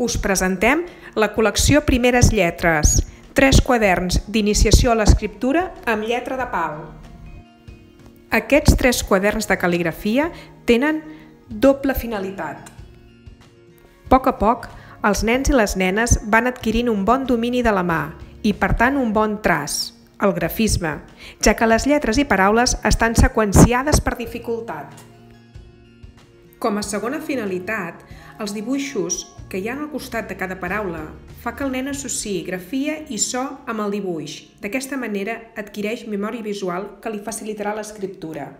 us presentem la col·lecció Primeres Lletres, tres quaderns d'iniciació a l'escriptura amb lletra de pal. Aquests tres quaderns de cal·ligrafia tenen doble finalitat. A poc a poc, els nens i les nenes van adquirint un bon domini de la mà i, per tant, un bon traç, el grafisme, ja que les lletres i paraules estan seqüenciades per dificultat. Com a segona finalitat, els dibuixos que hi ha al costat de cada paraula fa que el nen associï grafia i so amb el dibuix. D'aquesta manera adquireix memòria visual que li facilitarà l'escriptura.